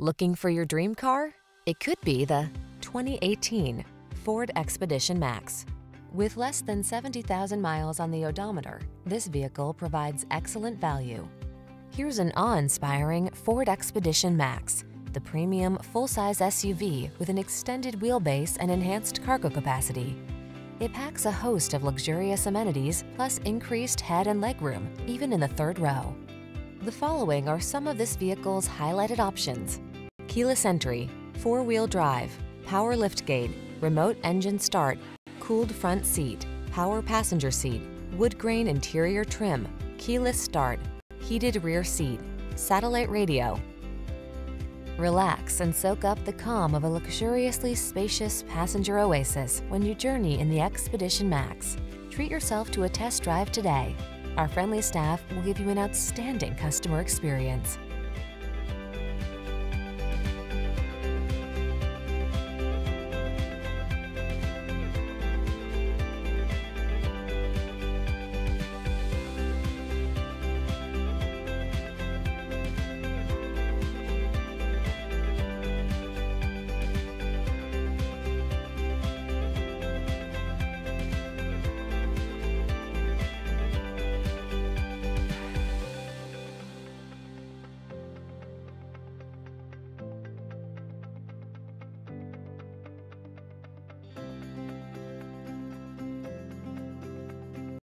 Looking for your dream car? It could be the 2018 Ford Expedition Max. With less than 70,000 miles on the odometer, this vehicle provides excellent value. Here's an awe-inspiring Ford Expedition Max, the premium full-size SUV with an extended wheelbase and enhanced cargo capacity. It packs a host of luxurious amenities plus increased head and legroom, even in the third row. The following are some of this vehicle's highlighted options. Keyless entry, four-wheel drive, power liftgate, remote engine start, cooled front seat, power passenger seat, wood grain interior trim, keyless start, heated rear seat, satellite radio. Relax and soak up the calm of a luxuriously spacious passenger oasis when you journey in the Expedition Max. Treat yourself to a test drive today. Our friendly staff will give you an outstanding customer experience.